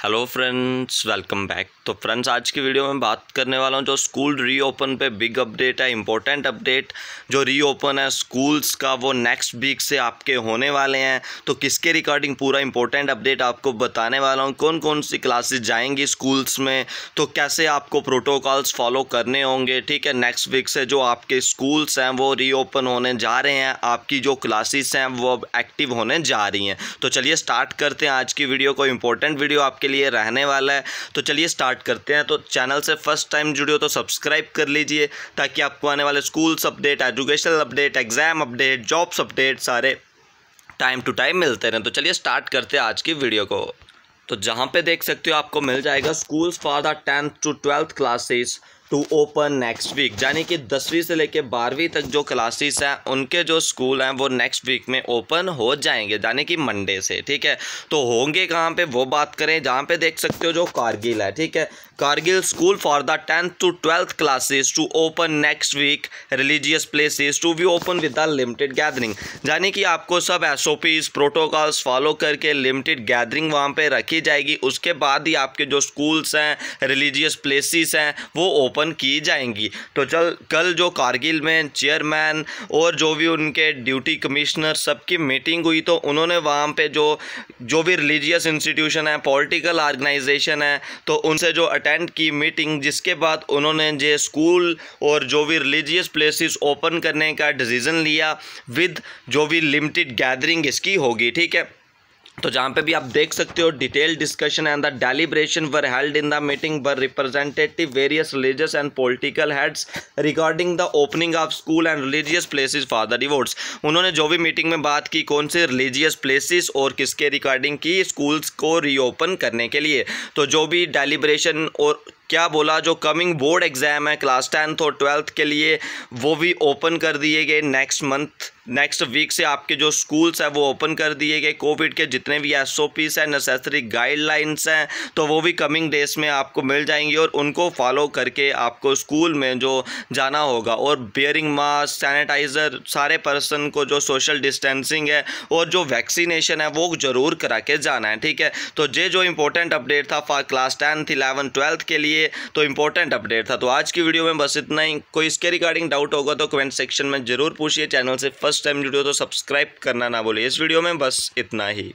Hello friends welcome back तो friends आज की वीडियो में बात करने वाला हूँ जो स्कूल रीओपन पे बिग अपडेट है इम्पोर्टेंट अपडेट जो रीओपन है स्कूल्स का, वो नेक्स्ट वीक से आपके होने वाले हैं। तो किसके रिगार्डिंग पूरा इम्पोर्टेंट अपडेट आपको बताने वाला हूँ? कौन कौन सी क्लासेज जाएँगी स्कूल्स में? तो कैसे आपको प्रोटोकॉल्स फॉलो करने होंगे? ठीक है नेक्स्ट वीक से जो आपके स्कूल्स हैं, वो रीओपन होने जा रहे हैं। आपकी जो क्लासेस हैं, वो अब एक्टिव होने जा रही हैं। तो चलिए स्टार्ट करते हैं आज की वीडियो को। इम्पोर्टेंट वीडियो आपके लिए रहने वाला है। तो चलिए स्टार्ट करते हैं। तो चैनल से फ़र्स्ट टाइम जुड़े हो तो सब्सक्राइब कर लीजिए, ताकि आपको आने वाले schools update educational update exam update jobs update सारे टाइम टू टाइम मिलते रहें। तो चलिए स्टार्ट करते हैं आज की वीडियो को। तो जहाँ पे देख सकते हो आपको मिल जाएगा schools for the tenth to twelfth classes to open next week यानी कि दसवीं से लेकर बारहवीं तक जो क्लासेस हैं, उनके जो स्कूल हैं, वो नेक्स्ट वीक में ओपन हो जाएँगे, यानी कि मंडे से, ठीक है? तो होंगे कहाँ पे? वो बात करें, जहाँ पे देख सकते हो जो कारगिल है, ठीक है? Kargil school for the tenth to twelfth classes to open next week religious places to be open with the limited gathering यानी कि आपको सब S O Ps protocols follow करके लिमिटेड गैदरिंग वहाँ पर रखी जाएगी। उसके बाद ही आपके जो स्कूल्स हैं रिलीजियस प्लेसेस हैं, वो ओपन ओपन की जाएँगी। तो चल, कल जो कारगिल में चेयरमैन और जो भी उनके ड्यूटी कमिश्नर सबकी मीटिंग हुई तो उन्होंने वहाँ पे जो जो भी रिलीजियस इंस्टीट्यूशन है पॉलिटिकल ऑर्गेनाइजेशन है तो उनसे जो अटेंड की मीटिंग जिसके बाद उन्होंने जो स्कूल और जो भी रिलीजियस प्लेसेस ओपन करने का डिसीज़न लिया विद जो भी लिमिटेड गैदरिंग इसकी होगी, ठीक है? तो जहाँ पे भी आप देख सकते हो detail discussion and the deliberation were held in the meeting were representative various religious and political heads regarding the opening of school and religious places for the divorce उन्होंने जो भी मीटिंग में बात की, कौन से रिलीजियस प्लेसेस और किसके रिगार्डिंग की स्कूल्स को रीओपन करने के लिए। तो जो भी डेलीब्रेशन और क्या बोला, जो कमिंग बोर्ड एग्ज़ाम है क्लास टेंथ और ट्वेल्थ के लिए, वो भी ओपन कर दिए गए नेक्स्ट मंथ नेक्स्ट वीक से आपके जो स्कूल्स हैं, वो ओपन कर दिए गए। कोविड के जितने भी एस ओ पीस हैं नेसेसरी गाइडलाइंस हैं तो वो भी कमिंग डेज़ में आपको मिल जाएँगी और उनको फॉलो करके आपको स्कूल में जो जाना होगा। और बियरिंग मास्क सैनिटाइज़र सारे पर्सन को जो सोशल डिस्टेंसिंग है और जो वैक्सीनेशन है, वो ज़रूर करा के जाना है, ठीक है? तो ये जो इंपॉर्टेंट अपडेट था for class tenth eleven twelfth के लिए तो इंपॉर्टेंट अपडेट था। तो आज की वीडियो में बस इतना ही। कोई इसके रिगार्डिंग डाउट होगा तो कमेंट सेक्शन में ज़रूर पूछिए। चैनल से फ़र्स्ट टाइम जुड़े हो तो सब्सक्राइब करना ना बोले इस वीडियो में बस इतना ही।